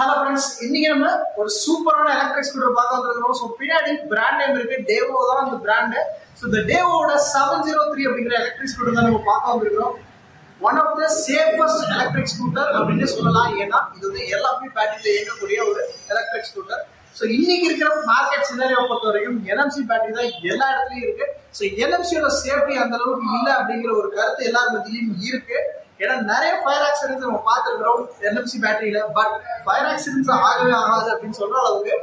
Hello friends இன்னைக்கு நம்ம ஒரு சூப்பரான எலக்ட்ரிக் ஸ்கூட்டர் பார்க்க வந்திருக்கிறோம். ஸோ பின்னாடி பிராண்ட் நேம் இருக்கு. டேவோ தான் அந்த பிராண்டு ஸோ இந்த டேவோட செவன் ஜீரோ த்ரீ அப்படிங்கிற எலக்ட்ரிக் ஸ்கூட்டர் தான் நம்ம பார்க்க வந்திருக்கிறோம். One of the safest electric scooter அப்படின்னு சொல்லலாம். ஏன்னா இது வந்து எல்லாமே பேட்டரியில் இயங்கக்கூடிய ஒரு எலக்ட்ரிக் ஸ்கூட்டர் ஸோ இன்னைக்கு இருக்கிற மார்க்கெட் சினாரியோ பொறுத்த வரைக்கும் என்எம்சி பேட்டரி தான் எல்லா இடத்துலையும் இருக்கு. ஸோ என்எம்சியோட சேஃப்டி அந்த அளவுக்கு இல்லை அப்படிங்கிற ஒரு கருத்து எல்லார் மத்தியிலும் இருக்கு. ஏன்னா நிறைய ஃபயர் ஆக்சிடென்ட்ஸ் நம்ம பார்த்துருக்கிறோம் என்எம்சி பேட்டரியில பட் ஃபயர் ஆக்சிடென்ட்ஸ் ஆகவே ஆகாது அப்படின்னு சொல்ற அளவுக்கு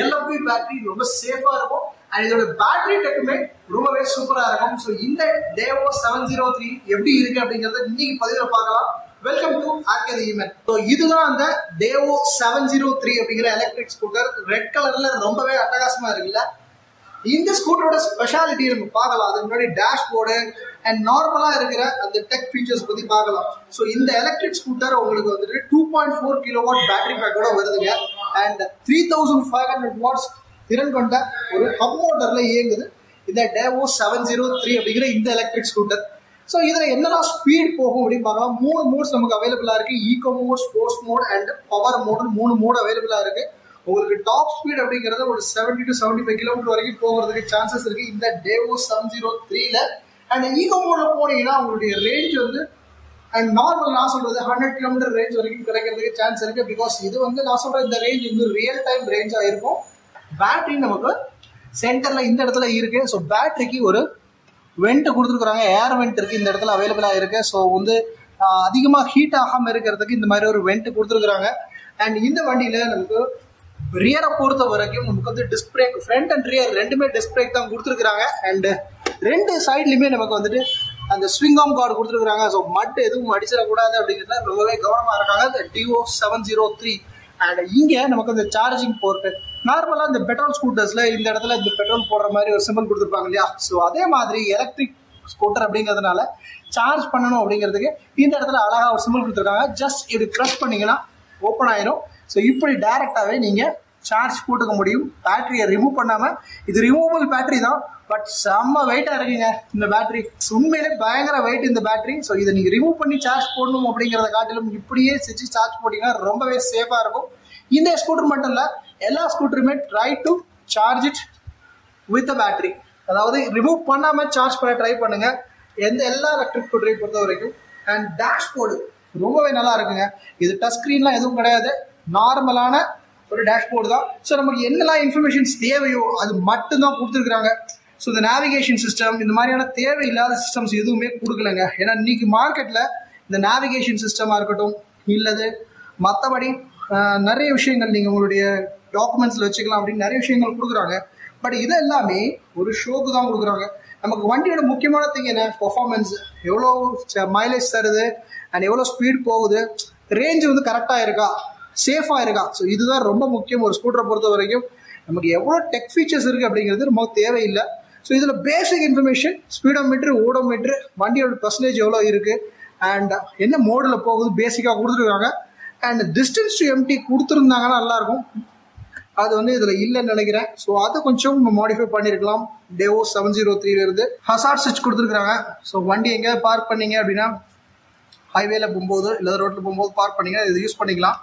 எல்எம்பி பேட்டரி ரொம்ப சேஃபா இருக்கும். அண்ட் இதோட பேட்டரி டெக்குமே ரொம்பவே சூப்பரா இருக்கும். ஸோ இந்த டேவோ செவன் ஜீரோ த்ரீ எப்படி இருக்கு அப்படிங்கறத இன்னைக்கு பதிவில் பார்க்கலாம். Welcome to RK email so இதுதான் அந்த டேவோ செவன் ஜீரோ த்ரீ அப்படிங்கிற எலக்ட்ரிக் ஸ்கூட்டர் ரெட் கலர்ல ரொம்பவே அட்டகாசமா இருக்குல்ல. இந்த ஸ்கூட்டரோட ஸ்பெஷாலிட்டி நம்ம பார்க்கலாம். அதுக்கு முன்னாடி டேஷ்போர்டு அண்ட் நார்மலா இருக்கிற அந்த டெக் ஃபீச்சர்ஸ் பத்தி பார்க்கலாம். ஸோ இந்த எலக்ட்ரிக் ஸ்கூட்டர் உங்களுக்கு வந்துட்டு two point four kilo watt battery பேக்கோட வருதுங்க and three thousand five hundred watts திறன் கொண்ட ஒரு ஹப் மோட்டர்ல இயங்குது. இந்த டேவோ செவன் ஜீரோ த்ரீ அப்படிங்கிற இந்த எலக்ட்ரிக் ஸ்கூட்டர் ஸோ இதில் என்னெல்லாம் ஸ்பீட் போகும் அப்படின்னு பார்க்கலாம். மூணு மோட்ஸ் நமக்கு அவைலபிளாக இருக்கு. Eco mode sports mode and power mode மூணு மோட் அவைலபிளாக இருக்கு. உங்களுக்கு டாப் ஸ்பீட் அப்படிங்கிறது ஒரு seventy to seventy five kilometre வரைக்கும் போகிறதுக்கு சான்சஸ் இருக்கு. இந்த டேவோ செவன் ஜீரோ த்ரீல அண்ட் ஈகோ மோட்ல போனீங்கன்னா உங்களுடைய ரேஞ்ச் வந்து அண்ட் நார்மல் நான் சொல்றது ஹண்ட்ரட் கிலோமீட்டர் ரேஞ்ச் வரைக்கும் கிடைக்கிறதுக்கு சான்ஸ் இருக்கு. பிகாஸ் இது வந்து நான் சொல்ற இந்த ரேஞ்ச் வந்து ரியல் டைம் ரேஞ்சா இருக்கும். பேட்டரி நமக்கு சென்டர்ல இந்த இடத்துல இருக்கு. ஸோ பேட்டரிக்கு ஒரு வெண்ட் கொடுத்துருக்குறாங்க. ஏர் வெண்ட் இருக்கு. இந்த இடத்துல அவைலபிளாக இருக்கு. ஸோ வந்து அதிகமாக ஹீட் ஆகாமல் இருக்கிறதுக்கு இந்த மாதிரி ஒரு வெண்ட் கொடுத்துருக்குறாங்க. அண்ட் இந்த வண்டியில நமக்கு ரியரை பொறுத்த வரைக்கும் நமக்கு வந்து disc brake front and rear ரெண்டுமே டிஸ்க் பிரேக் தான் கொடுத்துருக்குறாங்க. அண்டு ரெண்டு சைட்லையுமே நமக்கு வந்துட்டு அந்த ஸ்விங் ஆம் கார்டு கொடுத்துருக்குறாங்க. ஸோ மட் எதுவும் அடிச்சிடக்கூடாது அப்படிங்கிறத ரொம்பவே கவனமாக இருக்காங்க. இந்த DO seven zero three and இங்கே நமக்கு அந்த சார்ஜிங் போர்ட்டு நார்மலாக இந்த பெட்ரோல் ஸ்கூட்டர்ஸில் இந்த இடத்துல இந்த பெட்ரோல் போடுற மாதிரி ஒரு சிம்பிள் கொடுத்துருப்பாங்க இல்லையா? ஸோ அதே மாதிரி எலக்ட்ரிக் ஸ்கூட்டர் அப்படிங்கிறதுனால சார்ஜ் பண்ணணும் அப்படிங்கிறதுக்கு இந்த இடத்துல அழகாக ஒரு சிம்பிள் கொடுத்துருக்காங்க. ஜஸ்ட் இது க்ரஷ் பண்ணிங்கன்னா ஓப்பன் ஆயிரும். ஸோ இப்படி டைரெக்டாகவே நீங்கள் சார்ஜ் போட்டுக்க முடியும். பேட்டரியை ரிமூவ் பண்ணாமல் இது ரிமூவபிள் பேட்டரி தான். பட் செம்ம வெயிட்டாக இருக்குங்க இந்த பேட்டரி உண்மையிலே பயங்கர வெயிட் இந்த பேட்டரி ஸோ இதை நீங்கள் ரிமூவ் பண்ணி சார்ஜ் போடணும் அப்படிங்கிறத காட்டிலும் இப்படியே செஞ்சு சார்ஜ் போட்டிங்கன்னா ரொம்பவே சேஃபாக இருக்கும். இந்த ஸ்கூட்டர் மட்டும் இல்லை எல்லா ஸ்கூட்டருமே try to charge it with battery அதாவது ரிமூவ் பண்ணாமல் சார்ஜ் பண்ண ட்ரை பண்ணுங்கள் எந்த எல்லா எலக்ட்ரிக் ஸ்கூட்டரையும் பொறுத்த வரைக்கும் அண்ட் டேஷ்போர்டு ரொம்பவே நல்லா இருக்குங்க. இது டச் ஸ்க்ரீன்லாம் எதுவும் கிடையாது. நார்மலான ஒரு டேஷ்போர்டு தான். ஸோ நமக்கு என்னெல்லாம் இன்ஃபர்மேஷன்ஸ் தேவையோ அது மட்டும்தான் கொடுத்துருக்குறாங்க. ஸோ இந்த நேவிகேஷன் சிஸ்டம் இந்த மாதிரியான தேவையில்லாத சிஸ்டம்ஸ் எதுவுமே கொடுக்கலங்க. ஏன்னா இன்னைக்கு மார்க்கெட்டில் இந்த நேவிகேஷன் சிஸ்டமாக இருக்கட்டும் இல்லது மற்றபடி நிறைய விஷயங்கள் நீங்கள் உங்களுடைய டாக்குமெண்ட்ஸில் வச்சுக்கலாம் அப்படின்னு நிறைய விஷயங்கள் கொடுக்குறாங்க. பட் இது எல்லாமே ஒரு ஷோக்கு தான் கொடுக்குறாங்க. நமக்கு வண்டியோட முக்கியமான திங் என்ன? பர்ஃபார்மன்ஸ் எவ்வளோ மைலேஜ் தருது? அண்ட் எவ்வளோ ஸ்பீட் போகுது? ரேஞ்சு வந்து கரெக்டாக இருக்கா? சேஃபாக இருக்கா ஸோ இதுதான் ரொம்ப முக்கியம் ஒரு ஸ்கூட்டரை பொறுத்த வரைக்கும். நமக்கு எவ்வளோ டெக் ஃபீச்சர்ஸ் இருக்குது அப்படிங்கிறது ரொம்ப தேவையில்லை. ஸோ இதில் பேசிக் இன்ஃபர்மேஷன் ஸ்பீடோமீட்ரு ஓடோமீட்ரு வண்டியோட பர்சன்டேஜ் எவ்வளோ இருக்குது அண்ட் என்ன மோடில் போகுது பேசிக்காக கொடுத்துருக்காங்க அண்ட் டிஸ்டன்ஸ் டு எம்டி கொடுத்துருந்தாங்கன்னா நல்லாயிருக்கும். அது வந்து இதில் இல்லைன்னு நினைக்கிறேன். ஸோ அதை கொஞ்சம் மாடிஃபை பண்ணியிருக்கலாம் டேவோ செவன் ஜீரோ த்ரீலேருந்து ஹசார்ட் ஸ்விட்ச் கொடுத்துருக்குறாங்க. ஸோ வண்டி எங்கேயாவது பார்க் பண்ணீங்க அப்படின்னா ஹைவேல போகும்போது இல்லை ரோட்டில் போகும்போது பார்க் பண்ணீங்க இதை யூஸ் பண்ணிக்கலாம்.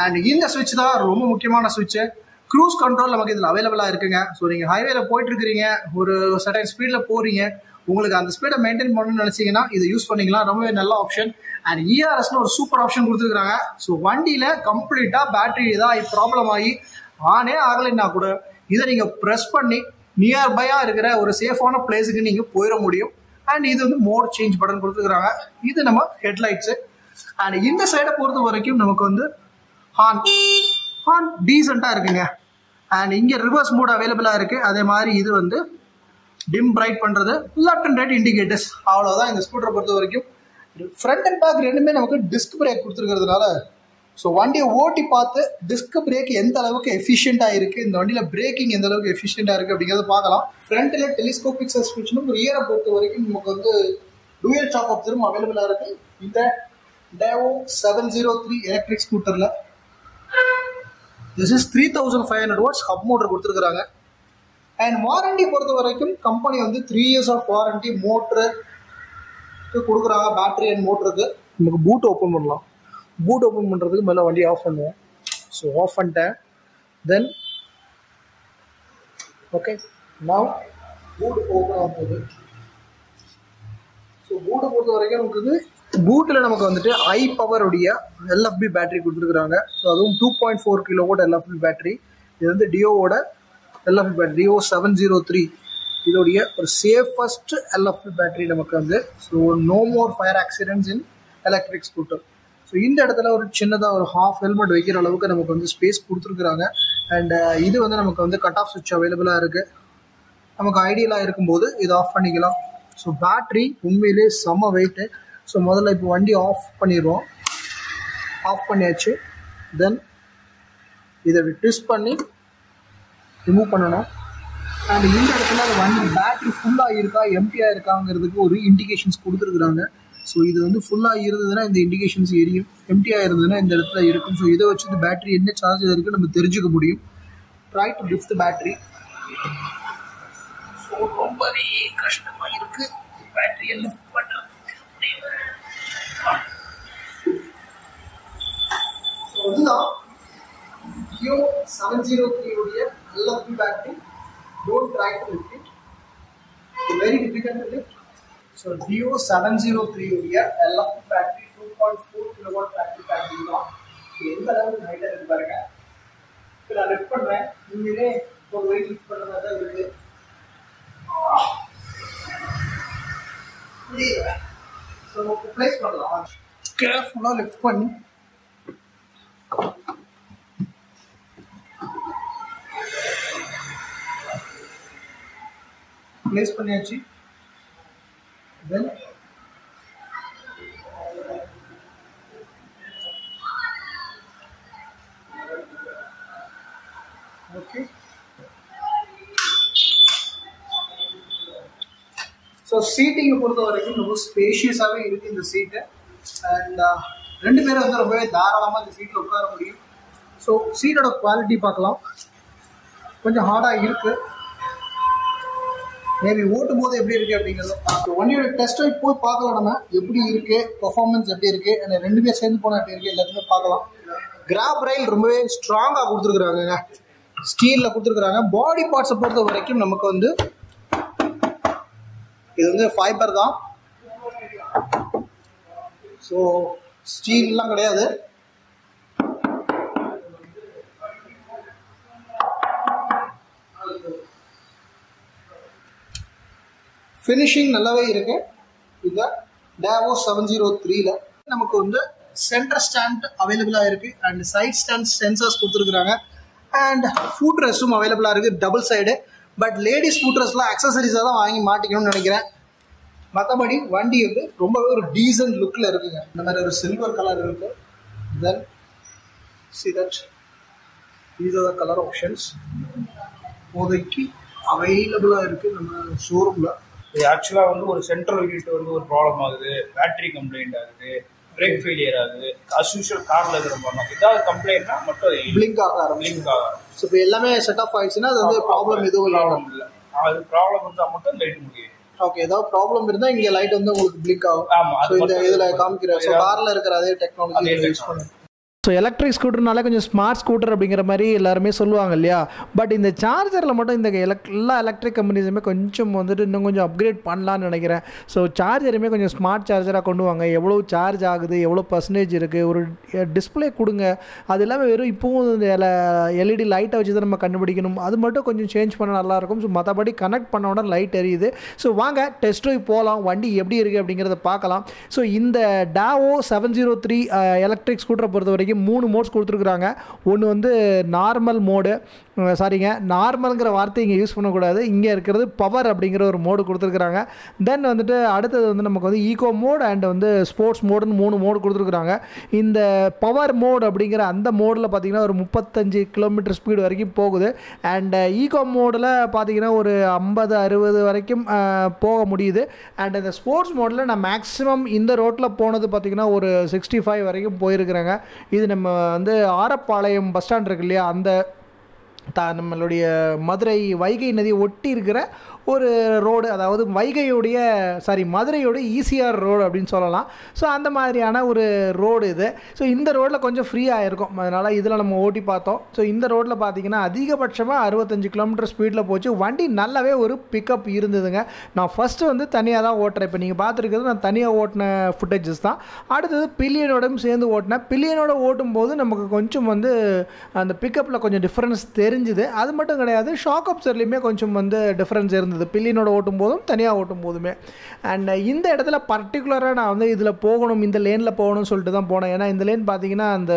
அண்ட் இந்த சுவிட்ச் தான் ரொம்ப முக்கியமான சுவிட்சு க்ரூஸ் கண்ட்ரோல் நமக்கு இதில் அவைலபிளாக இருக்குங்க. ஸோ நீங்கள் ஹைவேல போயிட்டு இருக்கிறீங்க ஒரு சர்டன் ஸ்பீடில் போகிறீங்க உங்களுக்கு அந்த ஸ்பீடை மெயின்டைன் பண்ணணும்னு நினச்சிங்கன்னா இதை யூஸ் பண்ணிக்கலாம். ரொம்பவே நல்ல ஆப்ஷன் அண்ட் இஆர்எஸ்னு ஒரு சூப்பர் ஆப்ஷன் கொடுத்துருக்காங்க ஸோ வண்டியில் கம்ப்ளீட்டாக பேட்டரி இதாக ப்ராப்ளம் ஆகி ஆனே ஆகலைன்னா கூட இதை நீங்கள் ப்ரெஸ் பண்ணி நியர்பையாக இருக்கிற ஒரு சேஃபான பிளேஸுக்கு நீங்கள் போயிட முடியும். அண்ட் இது வந்து மோட் சேஞ்ச் பட்டன் கொடுத்துருக்குறாங்க. இது நம்ம ஹெட்லைட்ஸு அண்ட் இந்த சைடை பொறுத்த வரைக்கும் நமக்கு வந்து ஹார்ன் ஹார்ன் டீசெண்டாக இருக்குங்க. அண்ட் இங்கே ரிவர்ஸ் மூட் அவைலபிளாக இருக்குது அதே மாதிரி இது வந்து டிம் பிரைட் பண்ணுறது லெஃப்ட் அண்ட் ரைட் இண்டிகேட்டர்ஸ் அவ்வளோதான் இந்த ஸ்கூட்டரை பொறுத்த வரைக்கும். ஃப்ரண்ட் அண்ட் பேக் ரெண்டுமே நமக்கு டிஸ்க் பிரேக் கொடுத்துருக்கிறதுனால ஸோ வண்டியை ஓட்டி பார்த்து டிஸ்க் பிரேக் எந்த அளவுக்கு எஃபிஷியண்டாக இருக்குது இந்த வண்டியில் பிரேக்கிங் எந்த அளவுக்கு எஃபிஷியண்டாக இருக்குது அப்படிங்கிறத பார்க்கலாம். ஃப்ரண்ட்டில் டெலிஸ்கோபிக் சஸ்பென்ஷனும் ரியரை பொறுத்த வரைக்கும் நமக்கு வந்து டூயல் ஷாக் அப்சரும் அவைலபிளாக இருக்குது இந்த Dao seven zero three electric ஸ்கூட்டரில் this is three thousand five hundred watts hub motor கொடுத்துருக்குறாங்க. அண்ட் வாரண்டி பொறுத்த வரைக்கும் கம்பெனி வந்து three years of warranty motor கொடுக்குறாங்க பேட்டரி அண்ட் மோட்டருக்கு நமக்கு பூட் ஓப்பன் பண்ணலாம். பூட் ஓப்பன் பண்ணுறதுக்கு மேலே வண்டி ஆஃப் பண்ணுவோம். ஸோ ஆஃப் பண்ணிட்டேன். தென் ஓகே நான் பூட் ஓப்பன் ஆக போகுது ஸோ பூட்டை பொறுத்த வரைக்கும் நமக்கு பூட்டில் நமக்கு வந்துட்டு ஐ பவருடைய எல்எஃபி பேட்டரி கொடுத்துருக்குறாங்க. ஸோ அதுவும் டூ பாயிண்ட் ஃபோர் கிலோவோட எல்எஃபி பேட்டரி இது வந்து டியோவோட LFP battery deo seven zero three இதோடைய ஒரு சேஃபஸ்ட் எல்எஃபி பேட்டரி நமக்கு வந்து so no more fire accidents in electric scooter so இந்த இடத்துல ஒரு சின்னதாக ஒரு ஹாஃப் ஹெல்மெட் வைக்கிற அளவுக்கு நமக்கு வந்து ஸ்பேஸ் கொடுத்துருக்குறாங்க. அண்ட் இது வந்து நமக்கு வந்து கட் ஆஃப் சுவிட்ச் அவைலபிளாக இருக்குது நமக்கு ஐடியலாக இருக்கும்போது இதை ஆஃப் பண்ணிக்கலாம். ஸோ பேட்ரி உண்மையிலே செம்ம வெயிட்டு ஸோ முதல்ல இப்போ வண்டி ஆஃப் பண்ணிடுவோம். ஆஃப் பண்ணியாச்சு. தென் இதை ட்விஸ்ட் பண்ணி ரிமூவ் பண்ணணும். அண்ட் இந்த இடத்துல அந்த வண்டி பேட்ரி ஃபுல்லாக இருக்கா எம்டியாக இருக்காங்கிறதுக்கு ஒரு இண்டிகேஷன்ஸ் கொடுத்துருக்குறாங்க. ஸோ இது வந்து ஃபுல்லாக இருந்ததுன்னா இந்த இண்டிகேஷன்ஸ் எரியும். எம்டியாக இருந்ததுன்னா இந்த இடத்துல இருக்கும். ஸோ இதை வச்சு இந்த பேட்டரி என்ன சார்ஜ் இருக்குது நம்ம தெரிஞ்சுக்க முடியும். Try to lift battery so ரொம்பவே கஷ்டமாக இருக்குது பேட்டரியை லிஃப்ட் பண்ணுறது ஸோ அதுதான் கியோ seven zero three LFP battery don't try to lift it very difficult to lift so Dio seven zero three உடைய LFP battery two point four kilowatt battery battery தான் so எந்த அளவுக்கு ஹைட்டாக இருக்கு பாருங்க இப்போ நான் லிஃப்ட் பண்ணுறேன் நீங்களே ஒரு வெயிட் லிஃப்ட் பண்ணுற மாதிரி தான் இருக்குது முடியல ஸோ ப்ளேஸ் பண்ணலாம் கேர்ஃபுல்லாக லிஃப்ட் பண்ணி ப்ளேஸ் பண்ணியாச்சு தென் ஓகே ஸோ சீட்டிங்கை பொறுத்த வரைக்கும் ரொம்ப ஸ்பேஷியஸாகவே இருக்குது இந்த சீட்டு அண்ட் ரெண்டு பேரும் வந்து ரொம்பவே தாராளமாக இந்த சீட்டில் உட்கார முடியும். ஸோ சீட்டோட குவாலிட்டி பார்க்கலாம். கொஞ்சம் ஹார்டாக இருக்குது மேபி ஓட்டும் போது எப்படி இருக்குது அப்படிங்கிறது ஒன் இயர் டெஸ்ட் ரைட் போய் பார்க்கலாம் நம்ம. எப்படி இருக்குது பர்ஃபார்மன்ஸ் எப்படி இருக்குது and ரெண்டு பேர் சேர்ந்து போனால் எப்படி இருக்குது எல்லாத்தையுமே பார்க்கலாம். கிராப் ரயில் ரொம்பவே ஸ்ட்ராங்காக கொடுத்துருக்குறாங்க ஸ்டீலில் கொடுத்துருக்குறாங்க. பாடி பார்ட்ஸை பொறுத்த வரைக்கும் நமக்கு வந்து இது வந்து ஃபைபர் தான். ஸோ ஸ்டீல்லாம் கிடையாது. ஃபினிஷிங் நல்லாவே இருக்கு. இந்த டேவோ செவன் ஜீரோ த்ரீல நமக்கு வந்து சென்டர் ஸ்டாண்ட் அவைலபிளாக இருக்கு. அண்ட் சைட் ஸ்டாண்ட் சென்சர்ஸ் கொடுத்துருக்குறாங்க. அண்ட் ஃபுட் ரெஸ்ட்டும் அவைலபிளாக இருக்குது double side but ladies foot ரெஸ்ட்லாம் அக்சசரிஸாக தான் வாங்கி மாட்டிக்கணும்னு நினைக்கிறேன். மற்றபடி வண்டி வந்து ரொம்பவே ஒரு டீசன்ட் லுக்கில் இருக்குங்க. இந்த மாதிரி ஒரு சில்வர் கலர் இருக்கு. Then see that these are the colour options இப்போதைக்கு அவைலபிளாக இருக்குது நம்ம ஷோரூமில் இது ஆக்சுவலாக வந்து ஒரு சென்ட்ரல் யூனிட் வந்து ஒரு ப்ராப்ளம் ஆகுது. பேட்டரி கம்ப்ளைண்ட் ஆகுது. பிரேக் ஃபெயிலியர் ஆகுது. அஸ் யூஷுவல் காரில் இருக்கிற மாதிரி ஏதாவது கம்ப்ளைண்ட்னா மட்டும் பிளிங்க் ஆக ஆரம்பிச்சு லிங்க் ஆகும் ஸோ இப்போ எல்லாமே செட் ஆஃப் ஆயிடுச்சுன்னா அது வந்து ப்ராப்ளம் எதுவும் இல்லை. ப்ராப்ளம் இல்லை. அது ப்ராப்ளம் இருந்தால் மட்டும் லைட் முடியும். ஓகே ஏதாவது ப்ராப்ளம் இருந்தால் இங்கே லைட் வந்து உங்களுக்கு பிளிங்க் ஆகும். ஆமா ஸோ அது இந்த இதில் காமிக்கிற ஸோ காரில் இருக்கிற அதே டெக்னாலஜி யூஸ். பண்ணுங்க. ஸோ எலக்ட்ரிக் ஸ்கூட்டர்னால கொஞ்சம் ஸ்மார்ட் ஸ்கூட்டர் அப்படிங்கிற மாதிரி எல்லாருமே சொல்லுவாங்க இல்லையா? பட் இந்த சார்ஜரில் மட்டும் இந்த எலக் எல்லா எலக்ட்ரிக் கம்பெனிஸுமே கொஞ்சம் வந்துட்டு இன்னும் கொஞ்சம் அப்கிரேட் பண்ணலான்னு நினைக்கிறேன். ஸோ சார்ஜருமே கொஞ்சம் ஸ்மார்ட் சார்ஜராக கொண்டு வாங்க. எவ்வளோ சார்ஜ் ஆகுது எவ்வளோ பர்சன்டேஜ் இருக்குது ஒரு டிஸ்பிளே கொடுங்க. அது இல்லாமல் வெறும் இப்போவும் இந்த எல்இடி லைட்டை வச்சு தான் நம்ம கண்டுபிடிக்கணும். அது மட்டும் கொஞ்சம் சேஞ்ச் பண்ண நல்லாயிருக்கும். ஸோ மற்றபடி கனெக்ட் பண்ண உடனே லைட் எரியுது. ஸோ வாங்க டெஸ்ட் ட்ரைவ் போகலாம் வண்டி எப்படி இருக்குது அப்படிங்கிறத பார்க்கலாம். ஸோ இந்த Dao seven zero three electric ஸ்கூட்டரை பொறுத்த வரைக்கும் மூணு மோட்ஸ் கொடுத்துருக்குறாங்க. ஒன்று வந்து நார்மல் மோடு சாரிங்க நார்மலுங்கிற வார்த்தை இங்கே யூஸ் பண்ணக்கூடாது. இங்கே இருக்கிறது பவர் அப்படிங்கிற ஒரு மோடு கொடுத்துருக்குறாங்க. தென் வந்துட்டு அடுத்தது வந்து நமக்கு வந்து ஈகோ மோட் அண்ட் வந்து ஸ்போர்ட்ஸ் மோடுன்னு மூணு மோடு கொடுத்துருக்குறாங்க. இந்த பவர் மோட் அப்படிங்கிற அந்த மோடில் பார்த்தீங்கன்னா ஒரு முப்பத்தஞ்சு கிலோமீட்டர் ஸ்பீடு வரைக்கும் போகுது. அண்ட் ஈகோ மோடில் பார்த்தீங்கன்னா ஒரு ஐம்பது அறுபது வரைக்கும் போக முடியுது. அண்ட் இந்த ஸ்போர்ட்ஸ் மோடில் நான் மேக்ஸிமம் இந்த ரோட்டில் போனது பார்த்தீங்கன்னா ஒரு சிக்ஸ்டி ஃபைவ் வரைக்கும் போயிருக்கிறேங்க. இது நம்ம வந்து ஆரப்பாளையம் பஸ் ஸ்டாண்ட் இருக்கு இல்லையா? அந்த த நம்மளுடைய மதுரை வைகை நதியை ஒட்டி இருக்கிற ஒரு ரோடு அதாவது வைகையுடைய சாரி மதுரையோடைய ஈசிஆர் ரோடு அப்படின்னு சொல்லலாம். ஸோ அந்த மாதிரியான ஒரு ரோடு இது. ஸோ இந்த ரோட்டில் கொஞ்சம் ஃப்ரீயாக இருக்கும். அதனால் இதில் நம்ம ஓட்டி பார்த்தோம். ஸோ இந்த ரோட்டில் பார்த்தீங்கன்னா அதிகபட்சமாக அறுபத்தஞ்சு கிலோமீட்டர் ஸ்பீடில் போச்சு. வண்டி நல்லாவே ஒரு பிக்கப் இருந்ததுங்க. நான் ஃபஸ்ட்டு வந்து தனியாக தான் ஓட்டுறேன். இப்போ நீங்கள் பார்த்துருக்கிறது நான் தனியாக ஓட்டின ஃபுட்டேஜஸ் தான். அடுத்தது பில்லியனோடையும் சேர்ந்து ஓட்டினேன். பில்லியனோட ஓட்டும் போது நமக்கு கொஞ்சம் வந்து அந்த பிக்கப்பில் கொஞ்சம் டிஃப்ரென்ஸ் தெரிஞ்சு தெரிஞ்சுது. அது மட்டும் கிடையாது ஷாக் அப்சர்லேயுமே கொஞ்சம் வந்து டிஃப்ரென்ஸ் இருந்தது. பில்லினோட ஓட்டும் போதும் தனியாக ஓட்டும் போதுமே அண்ட் இந்த இடத்துல பர்டிகுலராக நான் வந்து இதில் போகணும் இந்த லேனில் போகணும்னு சொல்லிட்டு தான் போனேன். ஏன்னா இந்த லேன் பார்த்தீங்கன்னா அந்த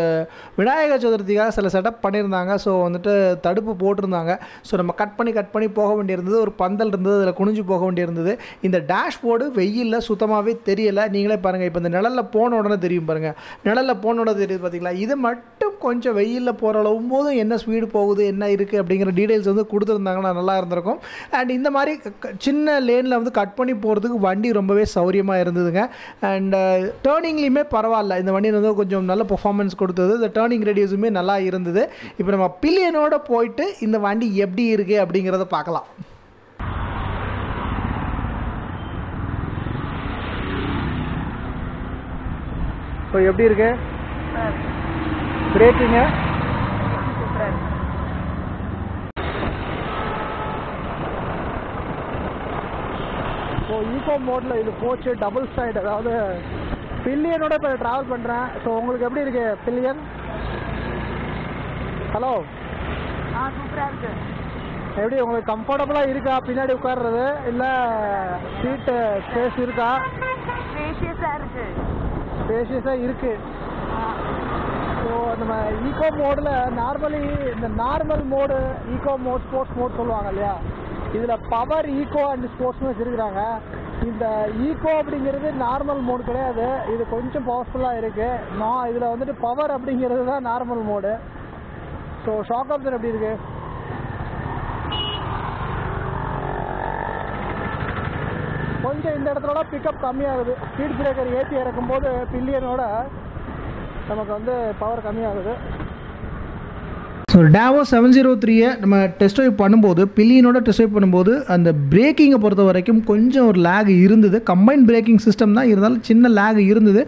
விநாயகர் சதுர்த்திக்காக சில செட்டப் பண்ணியிருந்தாங்க. ஸோ வந்துட்டு தடுப்பு போட்டிருந்தாங்க. ஸோ நம்ம கட் பண்ணி கட் பண்ணி போக வேண்டியிருந்தது. ஒரு பந்தல் இருந்தது அதில் குனிஞ்சு போக வேண்டியிருந்தது. இந்த டேஷ்போர்டு வெயிலில் சுத்தமாகவே தெரியலை. நீங்களே பாருங்கள் இப்போ இந்த நிழலில் போன உடனே தெரியும் பாருங்கள் நிழலில் போன உடனே தெரியுது பார்த்தீங்களா இது மட்டும் கொஞ்சம் வெயிலில் போகிற அளவும் போதும் என்ன ஸ்பீடு போகுது என்ன இருக்குது அப்படிங்கிற டீடைல்ஸ் வந்து கொடுத்துருந்தாங்கன்னா நல்லா இருந்திருக்கும். அண்ட் இந்த மாதிரி சின்ன லேனில் வந்து கட் பண்ணி போகிறதுக்கு வண்டி ரொம்பவே சௌரியமாக இருந்ததுங்க. அண்ட் டேர்னிங்லேயுமே பரவாயில்ல. இந்த வண்டி வந்து கொஞ்சம் நல்ல பெர்ஃபார்மன்ஸ் கொடுத்தது. இந்த டேர்னிங் ரேடியஸுமே நல்லா இருந்தது. இப்போ நம்ம பில்லியனோட போயிட்டு இந்த வண்டி எப்படி இருக்குது அப்படிங்கிறத பார்க்கலாம். ஸோ எப்படி இருக்கு? பிரேக்குங்க ஸோ ஈகோ மோடில் இது போச்சு டபுள் சைடு அதாவது பில்லியனோட இப்போ ட்ராவல் பண்ணுறேன் ஸோ உங்களுக்கு எப்படி இருக்கு பில்லியன்? ஹலோ ஆ சூப்பரா இருக்கு. எப்படி உங்களுக்கு கம்ஃபர்டபுளாக இருக்கா? பின்னாடி உட்கார்றது? இல்லை சீட்டு ஸ்பேஸ் இருக்கா? ஸ்பேஷியஸா இருக்கு. ஸ்பேஷியஸாக இருக்குது ஸோ நம்ம ஈகோ மோடில் நார்மலி இந்த normal mode eco mode sports mode சொல்லுவாங்க இல்லையா? இதில் பவர் ஈகோ அண்ட் ஸ்போர்ட்ஸ் வச்சுருக்கிறாங்க இந்த ஈகோ அப்படிங்கிறது நார்மல் மோடு கிடையாது. இது கொஞ்சம் பவர்ஃபுல்லாக இருக்குது நான் இதில் வந்துட்டு பவர் அப்படிங்கிறது தான் normal mode so shock option எப்படி இருக்குது கொஞ்சம் இந்த இடத்துல பிக்கப் கம்மியாகுது. ஸ்பீட் பிரேக்கர் ஏற்றி இறக்கும்போது பில்லியனோட நமக்கு வந்து பவர் கம்மியாகுது. ஸோ டேவோ செவன் ஜீரோ த்ரீயை நம்ம டெஸ்ட் ட்ரைவ் பண்ணும்போது பில்லியனோட டெஸ்ட் ட்ரைவ் பண்ணும்போது அந்த பிரேக்கிங்கை பொறுத்த வரைக்கும் கொஞ்சம் ஒரு லேக் இருந்தது. கம்பைன் பிரேக்கிங் சிஸ்டம் தான் இருந்தாலும் சின்ன லேக் இருந்தது.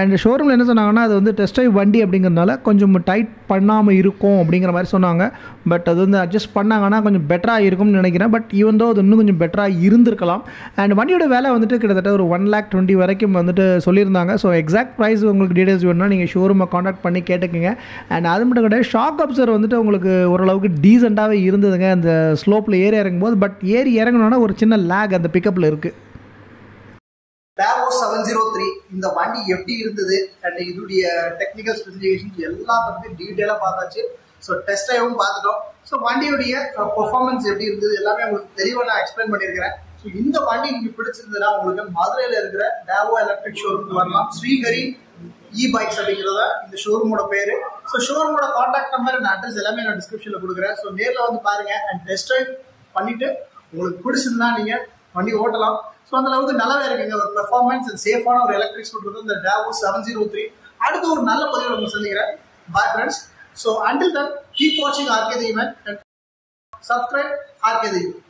அண்ட் ஷோரூமில் என்ன சொன்னாங்கன்னா அது வந்து டெஸ்ட் ட்ரைவ் வண்டி அப்படிங்கிறதுனால கொஞ்சம் டைட் பண்ணாமல் இருக்கும் அப்படிங்கிற மாதிரி சொன்னாங்க. பட் அது வந்து அட்ஜஸ்ட் பண்ணாங்கன்னா கொஞ்சம் பெட்டராக இருக்கும்னு நினைக்கிறேன். பட் ஈவன் தோ அது இன்னும் கொஞ்சம் பெட்டராக இருந்திருக்கலாம். அண்ட் வண்டியோட வேலை வந்துட்டு கிட்டத்தட்ட ஒரு ஒன் லேக் டுவெண்ட்டி வரைக்கும் வந்துட்டு சொல்லியிருந்தாங்க. ஸோ எக்ஸாக்ட் ப்ரைஸ் உங்களுக்கு டீடைல்ஸ் வேணும்னா நீங்கள் ஷோரூமை காண்டாக்ட் பண்ணி கேட்டுக்கங்க. அண்ட் அது மட்டும் கிடையாது ஷாக் அப்சர் வந்துட்டு உங்களுக்கு ஓரளவுக்கு டீசெண்டாகவே இருந்ததுங்க. அந்த ஸ்லோப்பில் ஏறி இறங்கும்போது பட் ஏறி இறங்கணுன்னா ஒரு சின்ன லேக் அந்த பிக்கப்பில் இருக்குது டேவோ செவன் ஜீரோ த்ரீ இந்த வண்டி எப்படி இருந்தது? அண்ட் இதோடைய டெக்னிக்கல் ஸ்பெசிஃபிகேஷன் எல்லாம் பற்றி டீட்டெயிலாக பார்த்தாச்சு. ஸோ டெஸ்ட் ட்ரைவும் பார்த்துட்டோம். ஸோ வண்டியுடைய uh, பெர்ஃபார்மன்ஸ் எப்படி இருந்தது? எல்லாமே உங்களுக்கு தெளிவாக நான் எக்ஸ்பிளைன் பண்ணியிருக்கிறேன். ஸோ இந்த வண்டி நீங்கள் பிடிச்சிருந்ததுன்னா உங்களுக்கு மதுரையில் இருக்கிற டேவோ எலக்ட்ரிக் ஷோரூம் வரலாம். ஸ்ரீஹரி இ பைக்ஸ் அப்படிங்கிறத இந்த ஷோரூமோட பேர். ஸோ ஷோரூமோட காண்டாக்ட் நம்பர் அண்ட் அட்ரஸ் எல்லாமே நான் டிஸ்கிரிப்ஷனில் கொடுக்குறேன். ஸோ நேரில் வந்து பாருங்க அண்ட் டெஸ்ட் ட்ரைவ் பண்ணிட்டு உங்களுக்கு பிடிச்சிருந்தா நீங்கள் வண்டி ஓட்டலாம். ஸோ அந்த அளவுக்கு நல்லாவே இருக்குங்க. ஒரு பெர்ஃபார்மன்ஸ் அண்ட் சேஃபான ஒரு எலக்ட்ரிக் ஸ்கூட்டர் இந்த டேவோ செவன் ஜீரோ த்ரீ அடுத்து ஒரு நல்ல பதிவு உங்களுக்கு சந்திக்கிறேன். Bye friends so until then keep வாட்சிங் RK Deivan and subscribe RK Deivam